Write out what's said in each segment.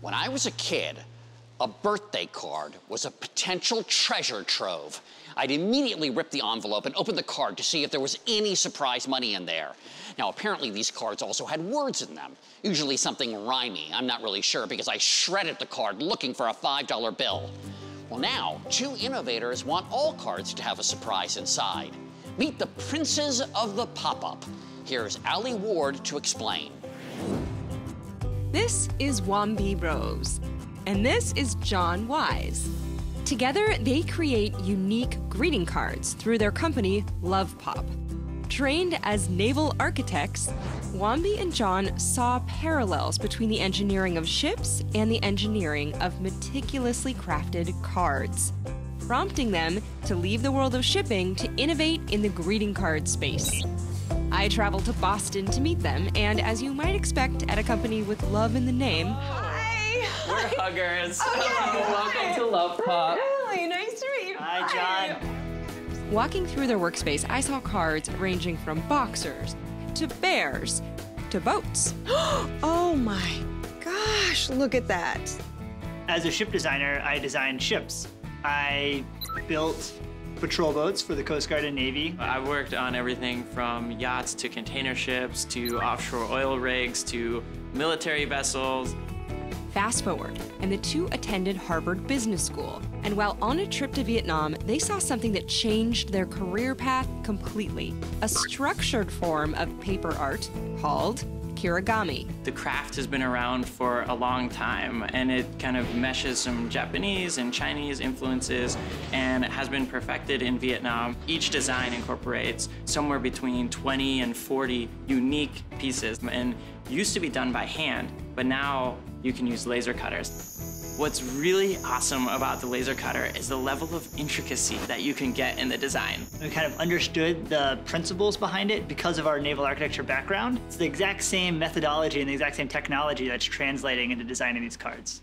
When I was a kid, a birthday card was a potential treasure trove. I'd immediately rip the envelope and open the card to see if there was any surprise money in there. Now, apparently, these cards also had words in them, usually something rhymey. I'm not really sure because I shredded the card looking for a $5 bill. Well, now, two innovators want all cards to have a surprise inside. Meet the princes of the pop up. Here's Alie Ward to explain. This is Wombi Rose, and this is John Wise. Together, they create unique greeting cards through their company, Lovepop. Trained as naval architects, Wombi and John saw parallels between the engineering of ships and the engineering of meticulously crafted cards, prompting them to leave the world of shipping to innovate in the greeting card space. I traveled to Boston to meet them, and as you might expect at a company with love in the name, Hi. We're huggers. Oh, okay, Hello, welcome to Lovepop. Really nice to meet you. Hi, John. walking through their workspace, I saw cards ranging from boxers to bears to boats. Oh my gosh, look at that. As a ship designer, I designed ships. I built patrol boats for the Coast Guard and Navy. I've worked on everything from yachts to container ships to offshore oil rigs to military vessels. Fast forward, and the two attended Harvard Business School. And while on a trip to Vietnam, they saw something that changed their career path completely a structured form of paper art called kirigami. The craft has been around for a long time and it kind of meshes some Japanese and Chinese influences and has been perfected in Vietnam. Each design incorporates somewhere between 20 and 40 unique pieces and used to be done by hand, but now you can use laser cutters. What's really awesome about the laser cutter is the level of intricacy that you can get in the design. We kind of understood the principles behind it because of our naval architecture background. It's the exact same methodology and the exact same technology that's translating into designing these cards.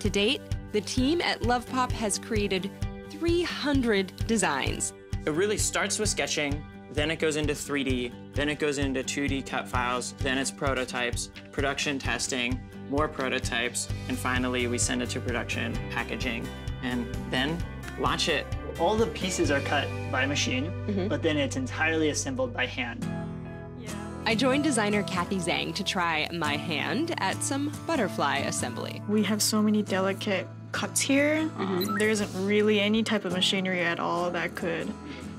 To date, the team at Lovepop has created 300 designs. It really starts with sketching, then it goes into 3D, then it goes into 2D cut files, then it's prototypes, production testing, more prototypes, and finally we send it to production, packaging, and then launch it. All the pieces are cut by machine, but then it's entirely assembled by hand. I joined designer Kathy Zhang to try my hand at some butterfly assembly. We have so many delicate cuts here. Um, there isn't really any type of machinery at all that could,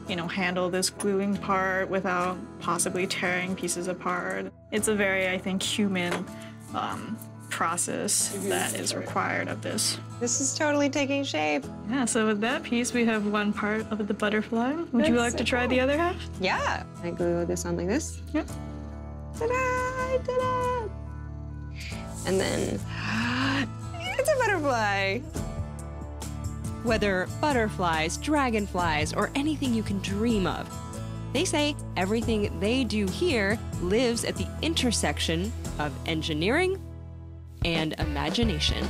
you know, handle this gluing part without possibly tearing pieces apart. It's a very, I think, human um, process that is required of this. This is totally taking shape. Yeah, so with that piece, we have one part of the butterfly. Would you like so to try the other half? Yeah. I glue this on like this. Yep. Ta-da! Ta-da! And then it's a butterfly. Whether butterflies, dragonflies, or anything you can dream of. They say everything they do here lives at the intersection of engineering and imagination.